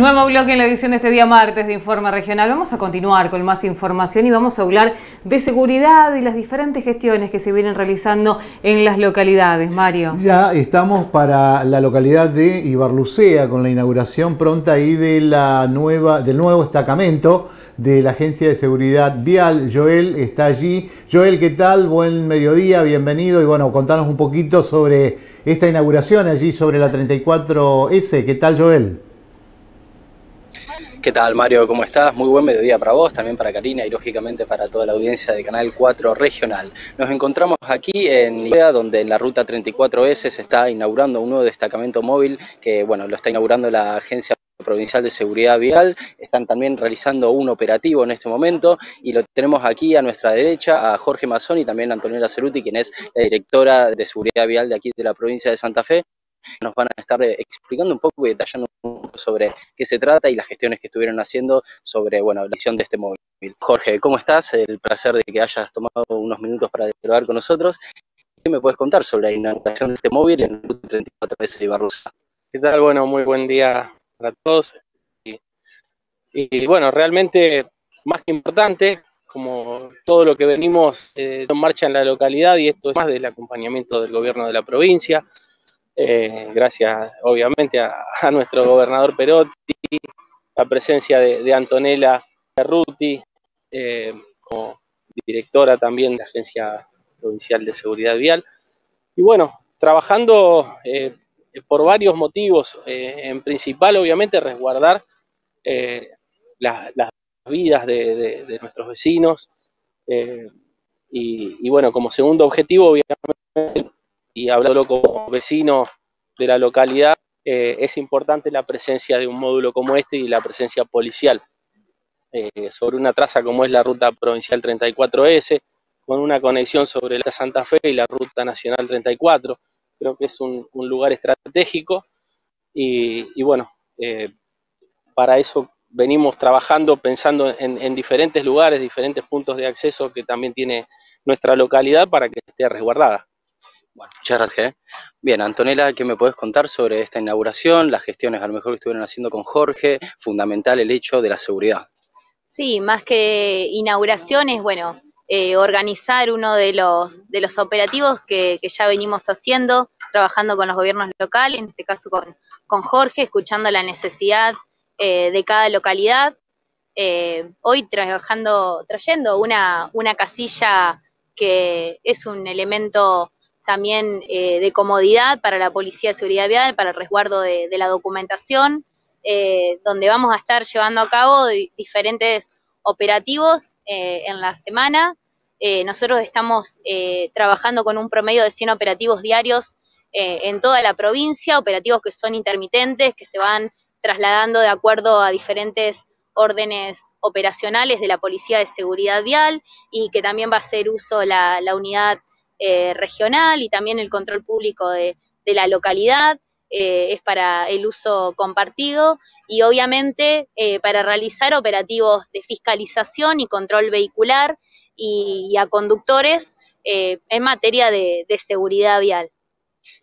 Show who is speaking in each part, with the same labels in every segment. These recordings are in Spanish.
Speaker 1: Nuevo bloque en la edición de este día martes de Informe Regional. Vamos a continuar con más información y vamos a hablar de seguridad y las diferentes gestiones que se vienen realizando en las localidades. Mario.
Speaker 2: Ya estamos para la localidad de Ibarlucea con la inauguración pronta ahí de la nueva, del nuevo destacamento de la Agencia de Seguridad Vial. Joel está allí. Joel, ¿qué tal? Buen mediodía, bienvenido. Y bueno, contanos un poquito sobre esta inauguración allí sobre la 34S. ¿Qué tal, Joel?
Speaker 3: ¿Qué tal Mario? ¿Cómo estás? Muy buen mediodía para vos, también para Karina y lógicamente para toda la audiencia de Canal 4 Regional. Nos encontramos aquí en Libia, donde en la ruta 34S se está inaugurando un nuevo destacamento móvil que bueno, lo está inaugurando la Agencia Provincial de Seguridad Vial. Están también realizando un operativo en este momento y lo tenemos aquí a nuestra derecha a Jorge Mazón y también a Antonella Ceruti, quien es la directora de Seguridad Vial de aquí de la provincia de Santa Fe nos van a estar eh, explicando un poco y detallando un sobre qué se trata y las gestiones que estuvieron haciendo sobre bueno, la edición de este móvil. Jorge, ¿cómo estás? El placer de que hayas tomado unos minutos para dialogar con nosotros. ¿Qué me puedes contar sobre la inauguración de este móvil en el 34 de Ibarrusa?
Speaker 4: ¿Qué tal? Bueno, muy buen día para todos. Y, bueno, realmente más que importante, como todo lo que venimos eh, en marcha en la localidad, y esto es más del acompañamiento del gobierno de la provincia, eh, gracias obviamente a, nuestro gobernador Perotti, la presencia de, Antonella Cerruti, eh, como directora también de la Agencia Provincial de Seguridad Vial. Y bueno, trabajando eh, por varios motivos, en principal obviamente resguardar las vidas de, nuestros vecinos. Y, bueno, como segundo objetivo, obviamente, y hablándolo como vecino de la localidad, eh, es importante la presencia de un módulo como este y la presencia policial eh, sobre una traza como es la ruta provincial 34S, con una conexión sobre la Santa Fe y la ruta nacional 34. Creo que es un, lugar estratégico y, bueno, eh, para eso venimos trabajando, pensando en diferentes lugares, diferentes puntos de acceso que también tiene nuestra localidad para que esté resguardada.
Speaker 3: Bueno, muchas gracias. Bien, Antonella, ¿qué me puedes contar sobre esta inauguración, las gestiones a lo mejor que estuvieron haciendo con Jorge? Fundamental el hecho de la seguridad.
Speaker 5: Sí, más que inauguraciones, bueno, eh, organizar uno de los, de los operativos que, ya venimos haciendo, trabajando con los gobiernos locales, en este caso con, con Jorge, escuchando la necesidad eh, de cada localidad. Eh, hoy trabajando, trayendo una, una casilla que es un elemento también eh, de comodidad para la Policía de Seguridad Vial, para el resguardo de, la documentación, eh, donde vamos a estar llevando a cabo diferentes operativos eh, en la semana. nosotros estamos trabajando con un promedio de 100 operativos diarios en toda la provincia, operativos que son intermitentes, que se van trasladando de acuerdo a diferentes órdenes operacionales de la Policía de Seguridad Vial y que también va a hacer uso la, la unidad eh, regional y también el control público de, la localidad. Eh, es para el uso compartido y obviamente eh, para realizar operativos de fiscalización y control vehicular y, a conductores en materia de, seguridad vial.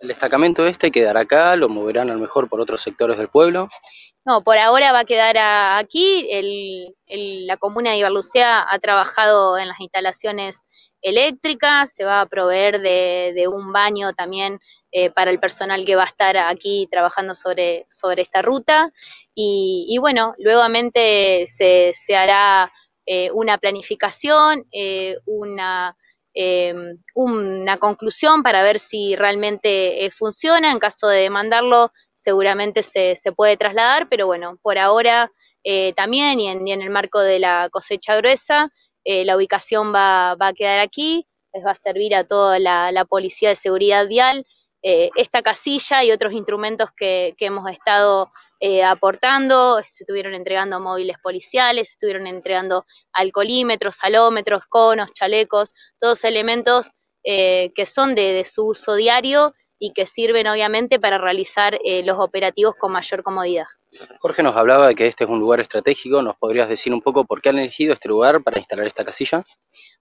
Speaker 3: ¿El destacamento este quedará acá? ¿Lo moverán a lo mejor por otros sectores del pueblo?
Speaker 5: No, por ahora va a quedar aquí. la comuna de Ibarlucea ha trabajado en las instalaciones eléctrica, se va a proveer de, un baño también eh, para el personal que va a estar aquí trabajando sobre, sobre esta ruta. Y, bueno, luegamente se, se hará eh, una planificación, eh, una, em, una conclusión para ver si realmente funciona. En caso de demandarlo, seguramente se, se puede trasladar, pero bueno, por ahora también y y en el marco de la cosecha gruesa, eh, la ubicación va, a quedar aquí, les va a servir a toda la, Policía de Seguridad Vial. Eh, esta casilla y otros instrumentos que, hemos estado eh, aportando, se estuvieron entregando móviles policiales, se estuvieron entregando alcoholímetros, salómetros, conos, chalecos, todos elementos que son de, su uso diario y que sirven obviamente para realizar los operativos con mayor comodidad.
Speaker 3: Jorge nos hablaba de que este es un lugar estratégico. ¿Nos podrías decir un poco por qué han elegido este lugar para instalar esta casilla?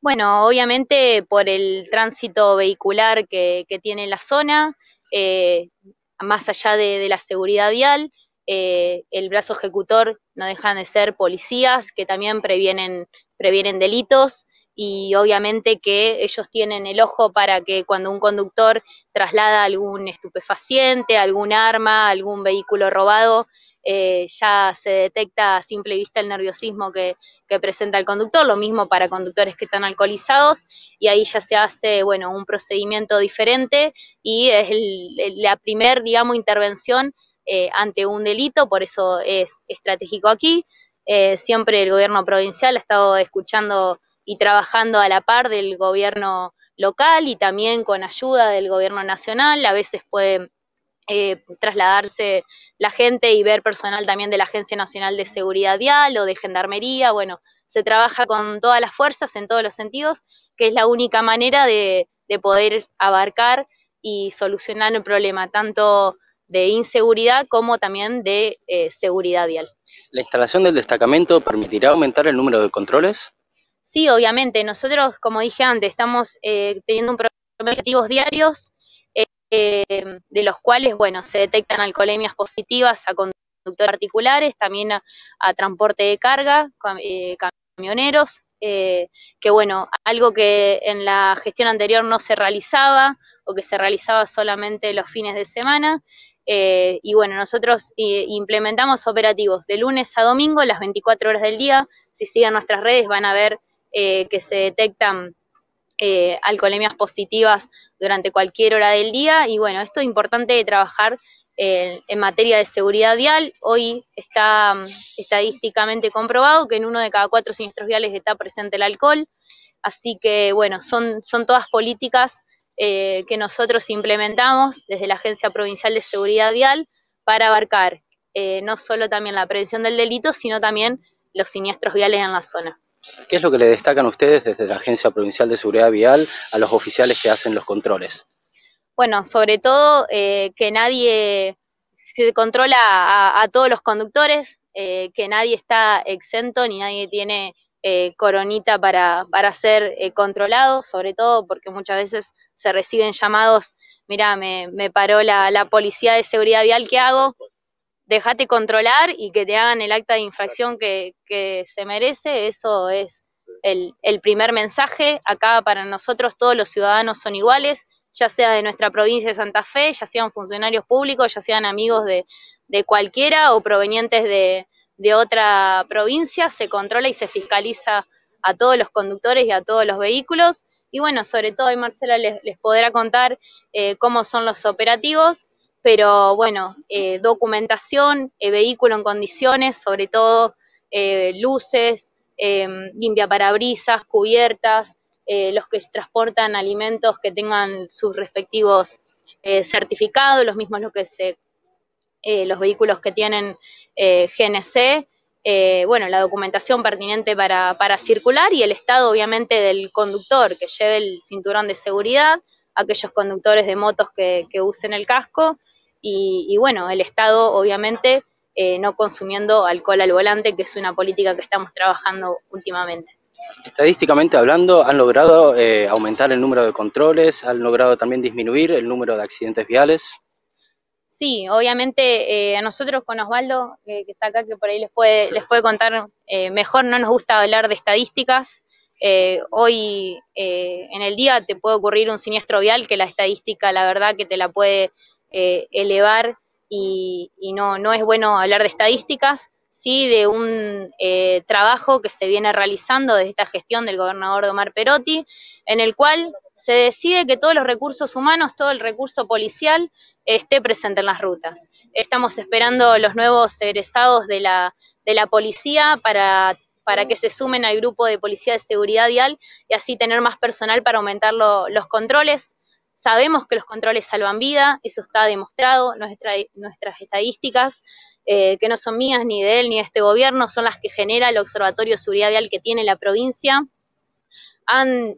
Speaker 5: Bueno, obviamente por el tránsito vehicular que, tiene la zona, eh, más allá de, la seguridad vial, eh, el brazo ejecutor no dejan de ser policías que también previenen, previenen delitos y obviamente que ellos tienen el ojo para que cuando un conductor traslada algún estupefaciente, algún arma, algún vehículo robado, eh, ya se detecta a simple vista el nerviosismo que, presenta el conductor, lo mismo para conductores que están alcoholizados, y ahí ya se hace, bueno, un procedimiento diferente y es la primer, digamos, intervención eh, ante un delito, por eso es estratégico aquí. Eh, siempre el gobierno provincial ha estado escuchando y trabajando a la par del gobierno local y también con ayuda del gobierno nacional. A veces puede eh, trasladarse la gente y ver personal también de la Agencia Nacional de Seguridad Vial o de Gendarmería. Bueno, se trabaja con todas las fuerzas en todos los sentidos, que es la única manera de, poder abarcar y solucionar el problema tanto de inseguridad como también de eh, seguridad vial.
Speaker 3: ¿La instalación del destacamento permitirá aumentar el número de controles?
Speaker 5: Sí, obviamente. Nosotros, como dije antes, estamos eh, teniendo un programa de objetivos diarios, eh, de los cuales, bueno, se detectan alcoholemias positivas a conductores particulares, también a, transporte de carga, eh, camioneros, que bueno, algo que en la gestión anterior no se realizaba o que se realizaba solamente los fines de semana. y bueno, nosotros implementamos operativos de lunes a domingo, las 24 horas del día. Si siguen nuestras redes van a ver eh, que se detectan eh, alcoholemias positivas durante cualquier hora del día. Y bueno, esto es importante de trabajar eh, en materia de seguridad vial. Hoy está mm, estadísticamente comprobado que en uno de cada cuatro siniestros viales está presente el alcohol. Así que bueno, son, son todas políticas que nosotros implementamos desde la Agencia Provincial de Seguridad Vial para abarcar no solo también la prevención del delito, sino también los siniestros viales en la zona.
Speaker 3: ¿Qué es lo que le destacan ustedes desde la Agencia Provincial de Seguridad Vial a los oficiales que hacen los controles?
Speaker 5: Bueno, sobre todo eh, que nadie se controla a, todos los conductores, eh, que nadie está exento ni nadie tiene eh, coronita para, para ser controlado, sobre todo porque muchas veces se reciben llamados, mira, me, me paró la, la policía de seguridad vial, ¿qué hago? Déjate controlar y que te hagan el acta de infracción que, se merece, eso es el, primer mensaje. Acá para nosotros todos los ciudadanos son iguales, ya sea de nuestra provincia de Santa Fe, ya sean funcionarios públicos, ya sean amigos de, cualquiera o provenientes de, otra provincia, se controla y se fiscaliza a todos los conductores y a todos los vehículos. Y bueno, sobre todo, y Marcela les, podrá contar eh, cómo son los operativos pero bueno, eh, documentación, eh, vehículo en condiciones, sobre todo eh, luces, limpia parabrisas, cubiertas, los que transportan alimentos que tengan sus respectivos certificados, los mismos los que se, los vehículos que tienen GNC, bueno, la documentación pertinente para, para circular y el estado obviamente del conductor que lleve el cinturón de seguridad, aquellos conductores de motos que, que usen el casco, y, bueno, el Estado obviamente eh, no consumiendo alcohol al volante, que es una política que estamos trabajando últimamente.
Speaker 3: Estadísticamente hablando, ¿han logrado eh, aumentar el número de controles? ¿Han logrado también disminuir el número de accidentes viales?
Speaker 5: Sí, obviamente eh, a nosotros con Osvaldo, que está acá, que por ahí les puede, les puede contar mejor, no nos gusta hablar de estadísticas. hoy en el día te puede ocurrir un siniestro vial que la estadística, la verdad, que te la puede eh, elevar y, no, no es bueno hablar de estadísticas, sí de un eh, trabajo que se viene realizando desde esta gestión del gobernador Omar Perotti, en el cual se decide que todos los recursos humanos, todo el recurso policial esté presente en las rutas. Estamos esperando los nuevos egresados de la, de la policía para, para que se sumen al grupo de policía de seguridad vial y así tener más personal para aumentar los controles. Sabemos que los controles salvan vida, eso está demostrado, nuestras estadísticas, eh, que no son mías ni de él ni de este gobierno, son las que genera el Observatorio de Seguridad Vial que tiene la provincia, han,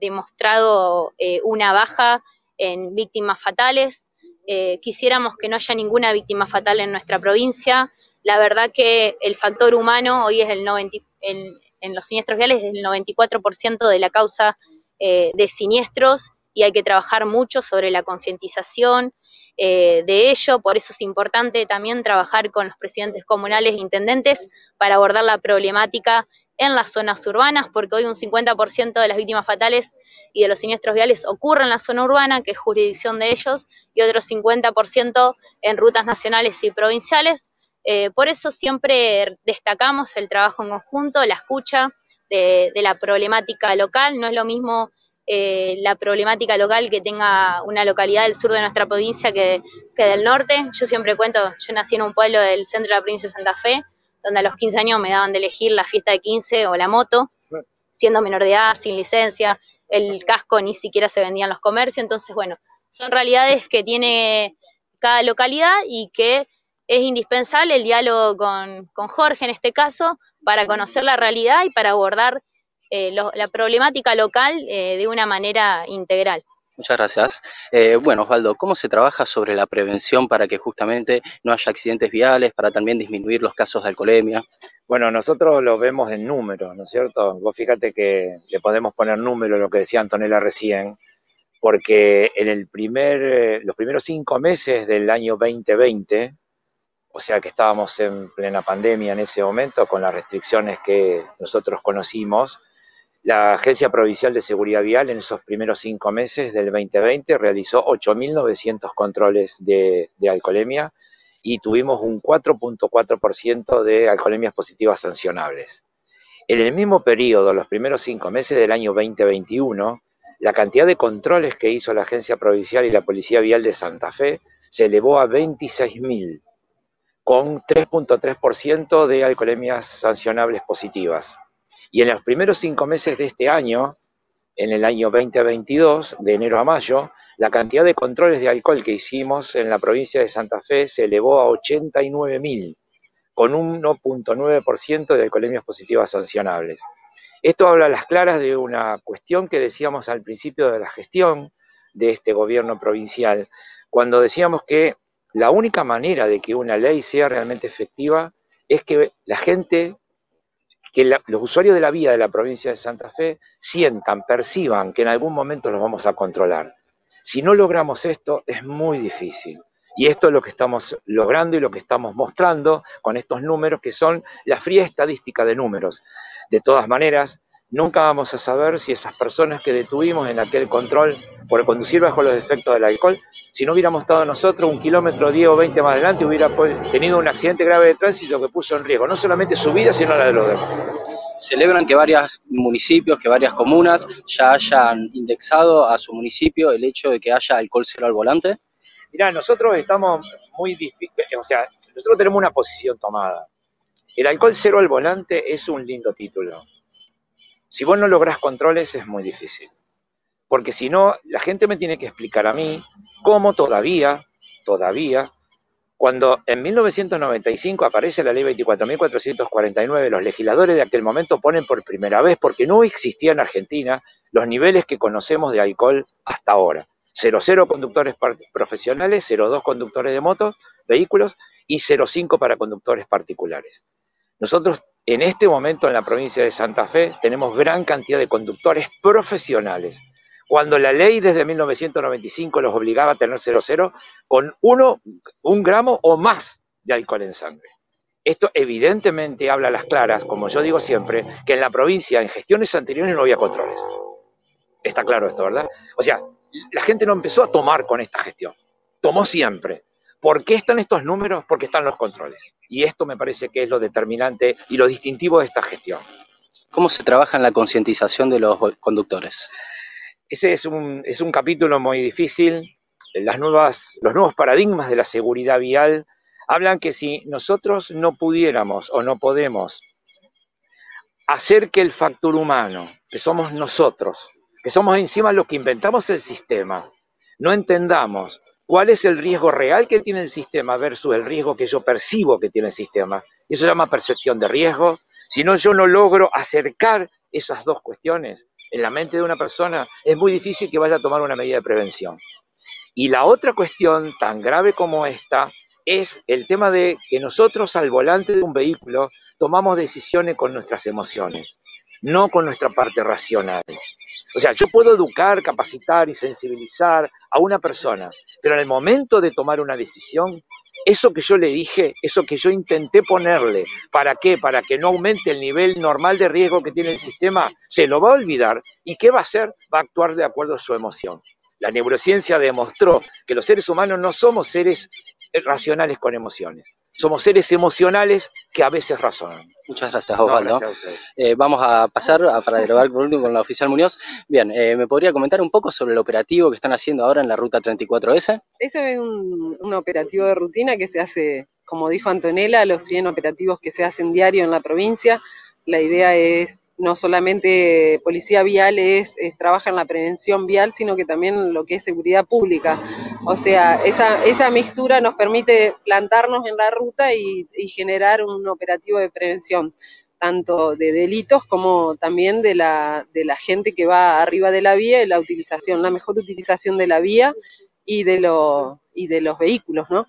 Speaker 5: demostrado eh, una baja en víctimas fatales. Eh, quisiéramos que no haya ninguna víctima fatal en nuestra provincia. La verdad que el factor humano hoy es el 90, en, los siniestros viales es el 94% de la causa de siniestros y hay que trabajar mucho sobre la concientización eh, de ello, por eso es importante también trabajar con los presidentes comunales e intendentes para abordar la problemática en las zonas urbanas, porque hoy un 50% de las víctimas fatales y de los siniestros viales ocurren en la zona urbana, que es jurisdicción de ellos, y otro 50% en rutas nacionales y provinciales. Eh, por eso siempre destacamos el trabajo en conjunto, la escucha de, la problemática local. No es lo mismo eh, la problemática local que tenga una localidad del sur de nuestra provincia que, del norte. Yo siempre cuento, yo nací en un pueblo del centro de la provincia de Santa Fe, donde a los 15 años me daban de elegir la fiesta de 15 o la moto, siendo menor de edad, sin licencia, el casco ni siquiera se vendía en los comercios, entonces bueno, son realidades que tiene cada localidad y que es indispensable el diálogo con, con Jorge en este caso para conocer la realidad y para abordar eh, la problemática local eh, de una manera integral.
Speaker 3: Muchas gracias. Eh, bueno, Osvaldo, ¿cómo se trabaja sobre la prevención para que justamente no haya accidentes viales, para también disminuir los casos de alcoholemia?
Speaker 6: Bueno, nosotros lo vemos en números, ¿no es cierto? Vos fíjate que le podemos poner números, lo que decía Antonella recién, porque en el primer, los primeros cinco meses del año 2020, o sea que estábamos en plena pandemia en ese momento, con las restricciones que nosotros conocimos, la Agencia Provincial de Seguridad Vial en esos primeros cinco meses del 2020 realizó 8.900 controles de, alcoholemia y tuvimos un 4.4% de alcoholemias positivas sancionables. En el mismo periodo, los primeros cinco meses del año 2021, la cantidad de controles que hizo la Agencia Provincial y la Policía Vial de Santa Fe se elevó a 26.000, con 3.3% de alcoholemias sancionables positivas. Y en los primeros cinco meses de este año, en el año 2022, de enero a mayo, la cantidad de controles de alcohol que hicimos en la provincia de Santa Fe se elevó a 89.000, con un 1.9% de alcoholemias positivas sancionables. Esto habla a las claras de una cuestión que decíamos al principio de la gestión de este gobierno provincial, cuando decíamos que la única manera de que una ley sea realmente efectiva es que la gente que los usuarios de la vía de la provincia de Santa Fe sientan, perciban que en algún momento los vamos a controlar. Si no logramos esto, es muy difícil. Y esto es lo que estamos logrando y lo que estamos mostrando con estos números, que son la fría estadística de números. De todas maneras, Nunca vamos a saber si esas personas que detuvimos en aquel control por conducir bajo los efectos del alcohol, si no hubiéramos estado nosotros un kilómetro 10 o 20 más adelante, hubiera tenido un accidente grave de tránsito que puso en riesgo no solamente su vida, sino la de los demás.
Speaker 3: Celebran que varios municipios, que varias comunas ya hayan indexado a su municipio el hecho de que haya alcohol cero al volante.
Speaker 6: Mirá, nosotros estamos muy difíciles, o sea, nosotros tenemos una posición tomada. El alcohol cero al volante es un lindo título si vos no lográs controles es muy difícil. Porque si no, la gente me tiene que explicar a mí cómo todavía, todavía, cuando en 1995 aparece la ley 24.449, los legisladores de aquel momento ponen por primera vez, porque no existía en Argentina, los niveles que conocemos de alcohol hasta ahora. 0,0 conductores profesionales, 0,2 conductores de motos, vehículos y 0,5 para conductores particulares. Nosotros en este momento en la provincia de Santa Fe tenemos gran cantidad de conductores profesionales. Cuando la ley desde 1995 los obligaba a tener 0,0 con uno, un gramo o más de alcohol en sangre. Esto evidentemente habla a las claras, como yo digo siempre, que en la provincia en gestiones anteriores no había controles. Está claro esto, ¿verdad? O sea, la gente no empezó a tomar con esta gestión, tomó siempre. ¿Por qué están estos números? Porque están los controles. Y esto me parece que es lo determinante y lo distintivo de esta gestión.
Speaker 3: ¿Cómo se trabaja en la concientización de los conductores?
Speaker 6: Ese es un, es un capítulo muy difícil. Las nuevas, los nuevos paradigmas de la seguridad vial hablan que si nosotros no pudiéramos o no podemos hacer que el factor humano, que somos nosotros, que somos encima los que inventamos el sistema, no entendamos cuál es el riesgo real que tiene el sistema versus el riesgo que yo percibo que tiene el sistema. Eso se llama percepción de riesgo. Si no, yo no logro acercar esas dos cuestiones en la mente de una persona, es muy difícil que vaya a tomar una medida de prevención. Y la otra cuestión tan grave como esta es el tema de que nosotros al volante de un vehículo tomamos decisiones con nuestras emociones, no con nuestra parte racional. O sea, yo puedo educar, capacitar y sensibilizar a una persona, pero en el momento de tomar una decisión, eso que yo le dije, eso que yo intenté ponerle, ¿para qué? Para que no aumente el nivel normal de riesgo que tiene el sistema, se lo va a olvidar. ¿Y qué va a hacer? Va a actuar de acuerdo a su emoción. La neurociencia demostró que los seres humanos no somos seres racionales con emociones. Somos seres emocionales que a veces razonan.
Speaker 3: Muchas gracias, Osvaldo. Eh, vamos a pasar a, para dialogar por último con la oficial Muñoz. Bien, eh, ¿me podría comentar un poco sobre el operativo que están haciendo ahora en la ruta 34S?
Speaker 7: Ese es un, un operativo de rutina que se hace, como dijo Antonella, los 100 operativos que se hacen diario en la provincia. La idea es no solamente policía vial es, trabaja en la prevención vial, sino que también lo que es seguridad pública. O sea, esa, esa mixtura nos permite plantarnos en la ruta y, generar un operativo de prevención, tanto de delitos como también de la, de la gente que va arriba de la vía y la utilización, la mejor utilización de la vía y de, lo, y de los vehículos, ¿no?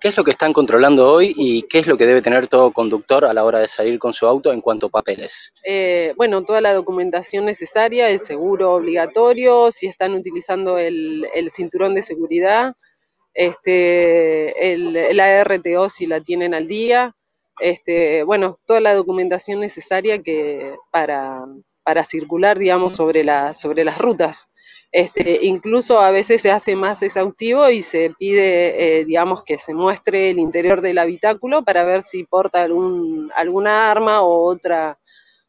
Speaker 3: ¿Qué es lo que están controlando hoy y qué es lo que debe tener todo conductor a la hora de salir con su auto en cuanto a papeles?
Speaker 7: Eh, bueno, toda la documentación necesaria, el seguro obligatorio, si están utilizando el, cinturón de seguridad, este, el, ARTO si la tienen al día, este, bueno, toda la documentación necesaria que para, para circular, digamos, sobre, la, sobre las rutas. Este, incluso a veces se hace más exhaustivo y se pide, eh, digamos, que se muestre el interior del habitáculo para ver si porta algún, alguna arma o otra,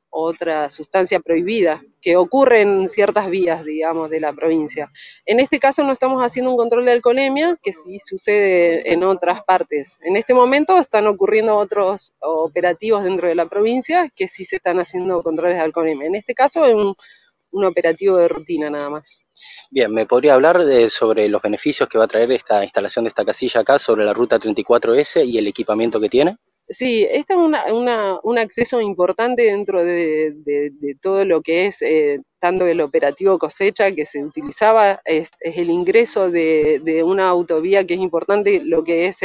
Speaker 7: otra sustancia prohibida, que ocurre en ciertas vías, digamos, de la provincia. En este caso no estamos haciendo un control de alcoholemia, que sí sucede en otras partes. En este momento están ocurriendo otros operativos dentro de la provincia que sí se están haciendo controles de alcoholemia. En este caso es un, un operativo de rutina nada más.
Speaker 3: Bien, ¿me podría hablar sobre los beneficios que va a traer esta instalación de esta casilla acá sobre la ruta 34S y el equipamiento que tiene?
Speaker 7: Sí, este es un acceso importante dentro de, todo lo que es eh, tanto el operativo cosecha que se utilizaba, es, el ingreso de, una autovía que es importante, lo que es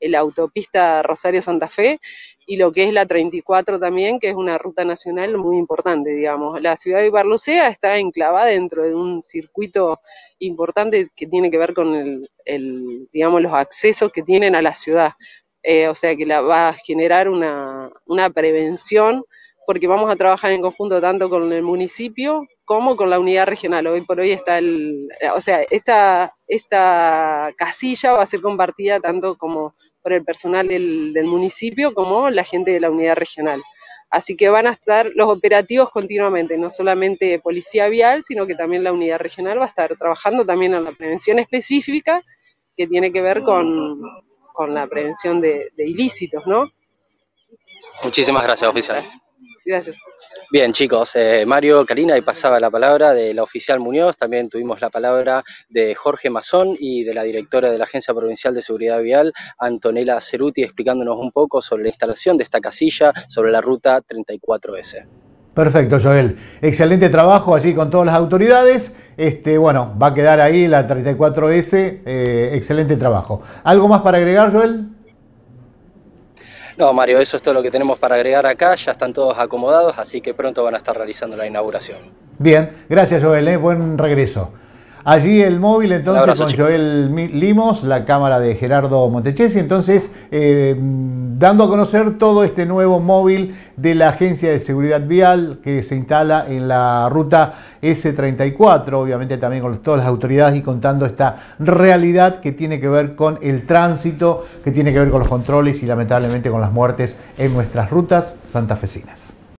Speaker 7: la autopista Rosario-Santa Fe y lo que es la 34 también, que es una ruta nacional muy importante, digamos. La ciudad de Barlucea está enclavada dentro de un circuito importante que tiene que ver con el digamos, los accesos que tienen a la ciudad. Eh, o sea que la va a generar una, prevención porque vamos a trabajar en conjunto tanto con el municipio como con la unidad regional. Hoy por hoy está el, o sea, esta, esta casilla va a ser compartida tanto como por el personal del, del municipio como la gente de la unidad regional. Así que van a estar los operativos continuamente, no solamente policía vial, sino que también la unidad regional va a estar trabajando también en la prevención específica que tiene que ver con, con la prevención de, ilícitos, ¿no?
Speaker 3: Muchísimas gracias, oficial.
Speaker 7: Gracias.
Speaker 3: Bien, chicos, eh, Mario, Karina, y pasaba la palabra de la oficial Muñoz, también tuvimos la palabra de Jorge Mazón y de la directora de la Agencia Provincial de Seguridad Vial, Antonella Ceruti, explicándonos un poco sobre la instalación de esta casilla sobre la ruta 34S.
Speaker 2: Perfecto, Joel. Excelente trabajo allí con todas las autoridades. Este, bueno, va a quedar ahí la 34S. Eh, excelente trabajo. ¿Algo más para agregar, Joel?
Speaker 3: No, Mario, eso es todo lo que tenemos para agregar acá. Ya están todos acomodados, así que pronto van a estar realizando la inauguración.
Speaker 2: Bien, gracias, Joel. Eh. Buen regreso. Allí el móvil entonces con Joel Limos, la cámara de Gerardo Montechesi, entonces eh, dando a conocer todo este nuevo móvil de la Agencia de Seguridad Vial que se instala en la ruta S34, obviamente también con todas las autoridades y contando esta realidad que tiene que ver con el tránsito, que tiene que ver con los controles y lamentablemente con las muertes en nuestras rutas santafesinas.